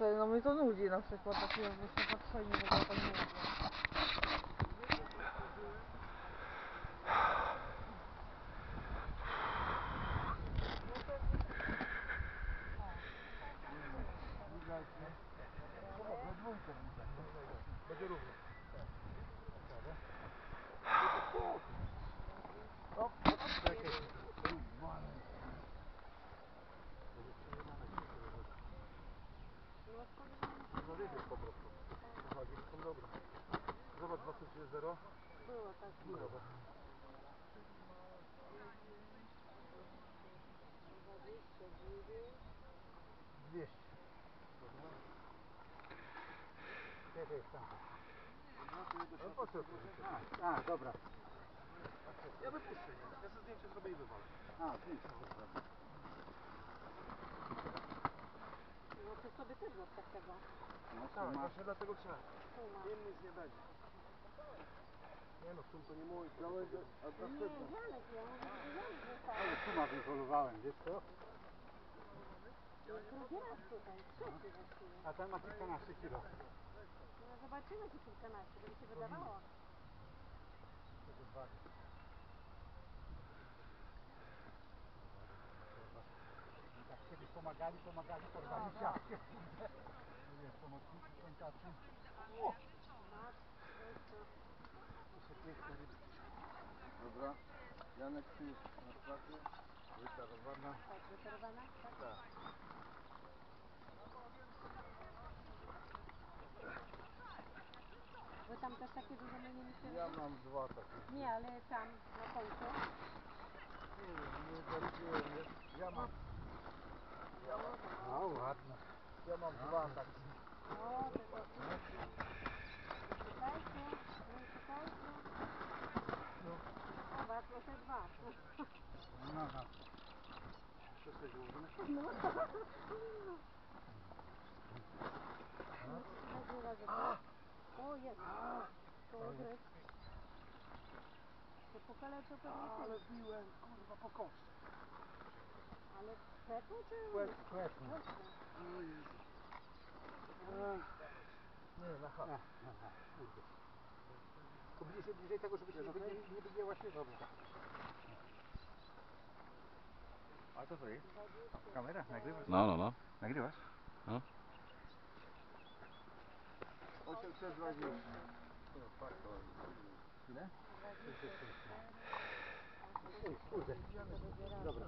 wtedy, no mnie to nudzi na przykład, tak jakbyśmy patrzyli, w ogóle tak nudzi. Będzie równo. No wiedzieć po prostu. Uwagi są dobre. Zobacz 230. Było tak. Dobra. 200. Gdzie to jest tam? No po co? A, a, dobra. Ja wypuszczę? Ja sobie zdjęcie zrobię i wywalę. A, zdjęcie dobra. No to sobie też zostaw tego. No tak, właśnie dlatego chciałem. Nic nie będzie. Nie no, sum to nie mój. Nie, Janek, ja mówię, że Janek został. Ale tu ma wyholowałem, wiesz co? Drugi raz tutaj, trzeci właściwie. A ten ma kilkanaście kilo. No zobaczymy czy kilkanaście, by mi się wydawało. Tak kiedyś pomagali, pomagali, porwali siatkę. Nie, pomocnicy są tacy. O! To się piękne ryby. Dobra. Janek, ty na straty. Wyczarowana. Tak, wyczerpana? Tak. Tak. Wy tam też takie duże nie mieliście? Ja mam dwa takie. Nie, ale tam na końcu. Nie nie zaliczyłem. Ja- Ja mam. Ja mam. O, ładne. Ja mam dwa takie. To to. Nie. Zobacz, proszę dwa. No, no. Wszystko się ułożymy. No. O, jest. Kołodrys. To pokaleczył pewnie Ale ty. biłem, kurwa, po kostce. Ale kwietnie czy... O Jezu. Nie, na. Kurde. To bliżej, bliżej tego, żeby się nie, nie, nie wygięła się. Dobra. A to co jest? Kamera? Nagrywasz? No, no, no. Nagrywasz? 820. Ile? Ej, kurde. Dobra.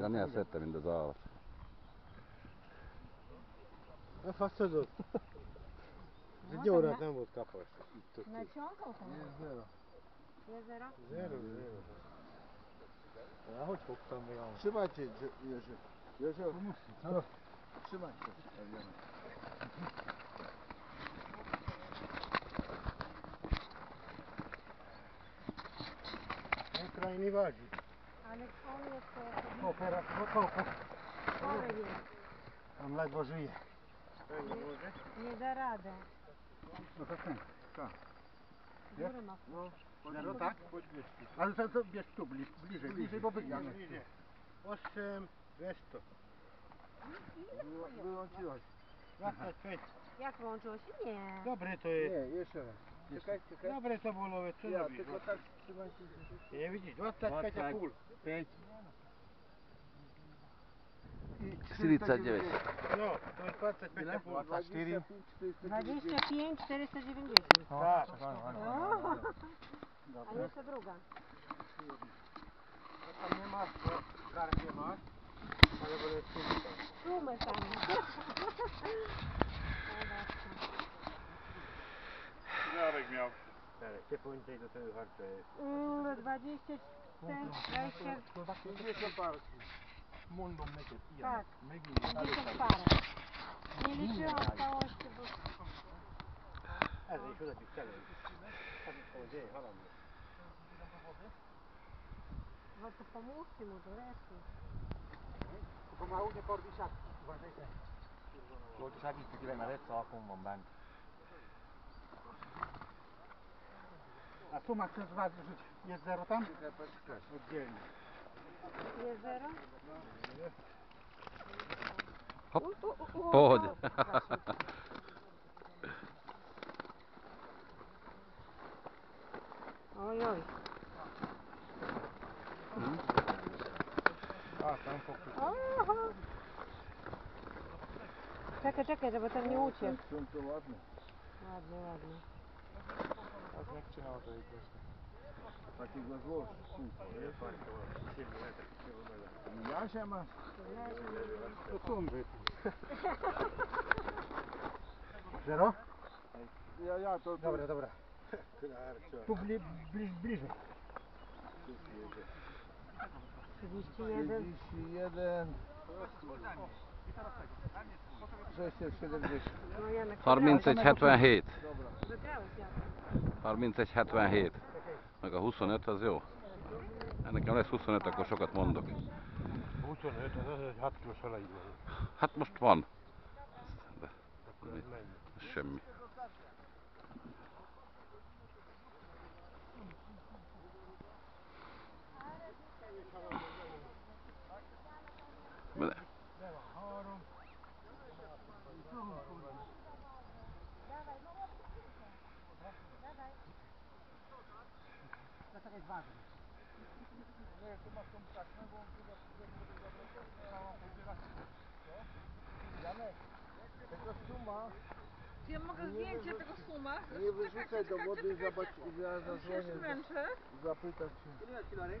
Yani ya setlerinde zavallı. Ne fasıl oldu? Gdzie uratem wódka poszła? Na ciągu? Nie, zero. Jest zero? Zero, zero. Ja chodź pokupamy ją. Trzymajcie, Jerzy. Jerzy. Co? Trzymajcie. Nie kraj nie wadzi. Ale on jest. Kopera, kopu. Chory jest. On ledwo żyje. Nie da radę. No to ten. Tak. Góry ma. No, no tak? Ale to, to bierz tu, bli, bliżej, bliżej, bo wyjdziemy. Osiem, dwustu. Wyłączyłaś. Jak włączyło się? Nie. Dobre to jest. Nie, jeszcze raz. Czekaj, czekaj. Dobre to było, co ja, robisz? tylko tak trzymajcie się. Nie widzisz, 25,5. 5. I 49. No, to jest 25,5. 24. 25 490. Tak. O, a jeszcze druga. Tam nie masz, bo gar nie masz. Ale wolę sumę. Sumy sami. Jarek miał. Gdzie poniżej do tego harcza jest? Mm, 20, 20, 50 parki. Mundą mycie pijam. tak, Mygi 50 parę. Nie liczyłam całości, bo Ale jeszcze lepiej wcale. Tam połodzenie, hala mnie. No to pomóżcie mu do lesu. Pomału nie porwi siatki. Uważaj te. Jó, segítek ide, mert egy szalkom van bent. A tu ma chcesz ważyć? Jest zero tam? Oddzielnie. Nie zero? Hop. U, Ой-ой. А, там покупка. Ага. Чекай, чекай, да там не учишь. Ну, ладно, ладно. А как чинал это Так и глазло сухо. Я шема. Потом же. Zero? Ja, ja, to... Dobra, dobra. Побли... Ближе, ближе. 31. 31. 670. 3177. 3177. Meg a 25 az jó. Nekem lesz 25, akkor sokat mondok. 25, az az, hogy 6 kilós Hát most van. De, semmi. Suma, Ja mogę zdjęcie tego suma. nie wyrzucaj do wody, zobacz, ja zadzwonię, zapytać się. Ile zdjęcie.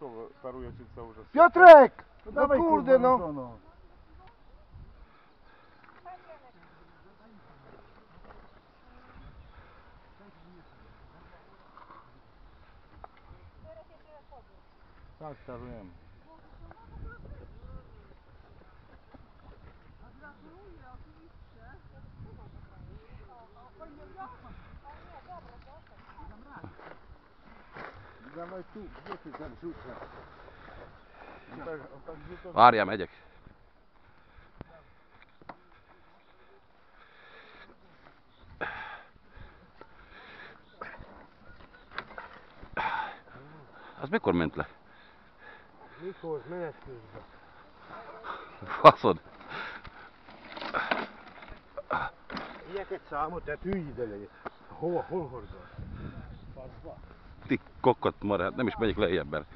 Co, parujecie cały czas? Piotrek! No dawaj, kurde no! no Tak, starujemy. Dawaj Várjál, megyek. Az mikor ment le? Mikor menet közben? Faszod. Ilyeket számot, tehát ülj ide legyen. Hova, hol hordod? Faszba. kokkot marjat, nem is megyek lejjebben.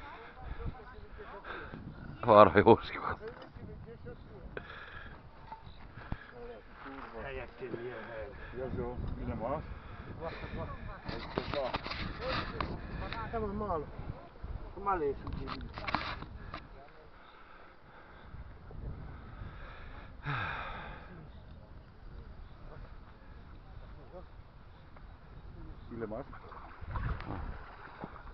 Arra jó szivat. Jazó, mi Ile masz?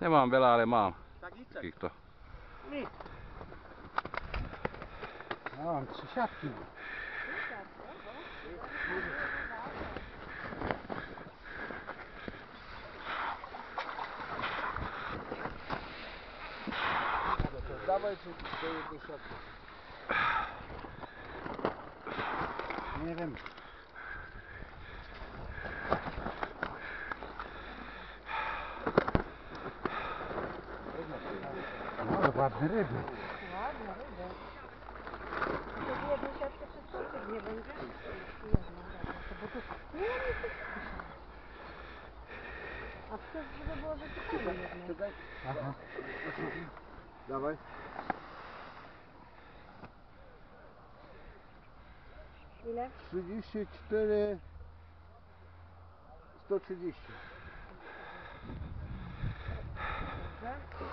nemám veľa, ale mám. Tak Takýchto. Mám tři šatky. Dawajcie do jednej siatki. Nie wiem. ładne ryby. Ładne ryby. To jedno siatkę przez czwartek nie będzie? Jedno. Bo tu nie mam nic A wtedy żeby było wyciekane jedno. Dawaj. Ile? 34 130. Dobrze.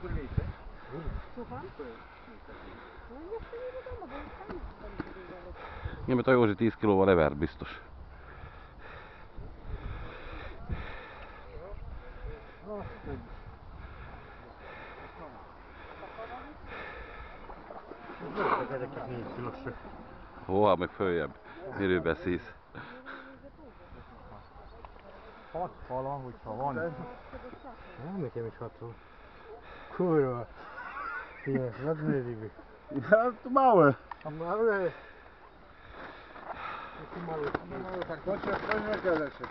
Kulméter. Słucham? No ja sobie nie wiadomo, bo już tam będę wiedział. Nie, bo to Józsi 10 kilóval lever, biztos. No, ezeket négy kilosok. Hova, meg följebb. Miről beszélsz? Hat fala, hogyha van. Nem, nekem is hat van. Kurwa. Ile, ładny ryby. Ja, to małe. A małe. Taki mały. Mały tak. To się, to nie każe się.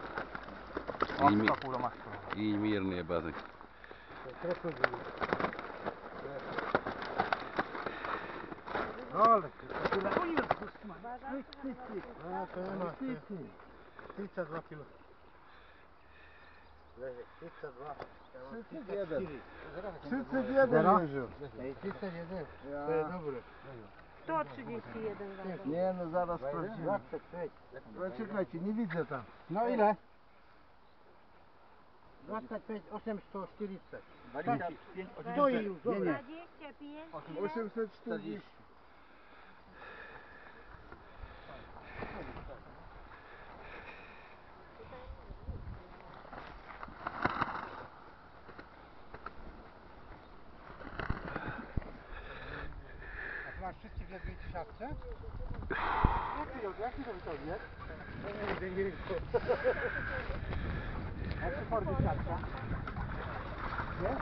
Így, mi, kurwa így mérnél be ezek. Trochę było. No ale tyle. O Jezus, A to nie ma. 32 kilo. 31. 31 To jest dobre. 131 razem. Nie no, zaraz sprawdzimy. Czekajcie, nie widzę tam. No ile? 25, 840. 25, 840. 25, 840. 840. for the shark, huh? Yeah?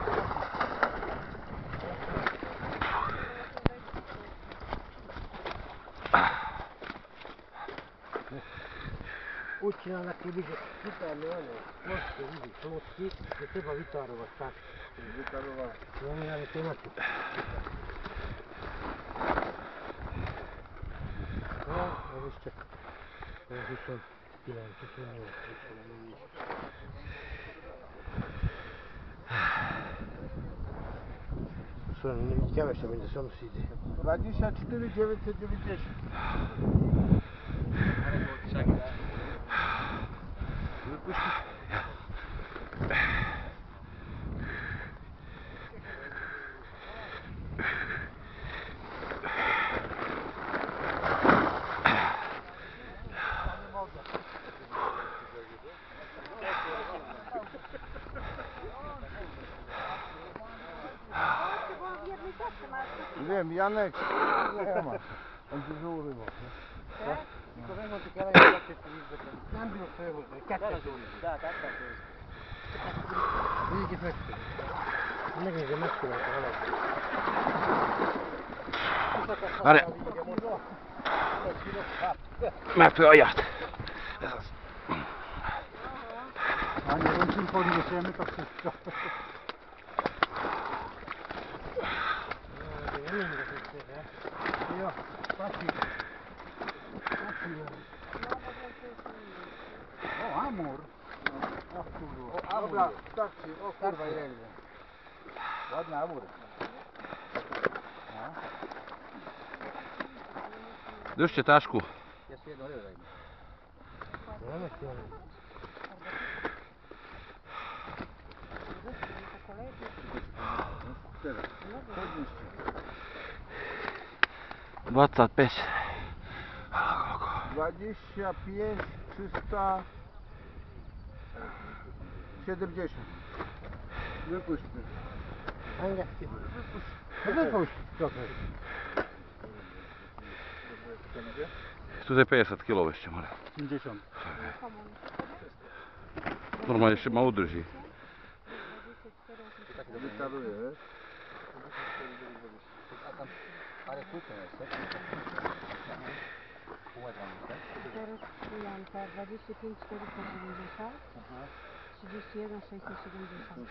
Ucsinálnak ki vizet, kipelni elő, most ki vizet, most ki, de több a vitáról a szák. Vitáról van. Nem, nem, nem, é nem. Ez is csak aqui. Sonra gidemezsem ben de sonu siydi. Radyo şartları devlet edebilecek. Yurtmuş. wiem, Janek, ja ma. On ci znowu rybą. Tak? Tylko weźmą te kawałek, jak się tu nic zakończy. Tam było twoje wózek, jak to jest? Tak, tak, tak. Widzicie, meczki. Nie wiem, że meczki ma kawałek. Ale... Martwy ojazd. Jezus. A nie wiem, czym podniesiemy to wszystko. Joo, pasi. Pasi on. O, amur. O, kurwa. O, amur. Dobra, starczy. O, kurwa, jedzie. Ładny amur. No. Duszcie taszku. Ja sobie jedną rybę zajmę. No, no, no. Teraz, chodź jeszcze. Podnieście. 25. 25 370. Wypuść mnie. A? No wypuść trochę. Tutaj 50 kilo jeszcze mora. 50. Normalnie się mało drży. Wykaruję, wiesz? A tam parę kółkiem jest? Kółek mam jest? 4 Janka, 25 470, 31 670.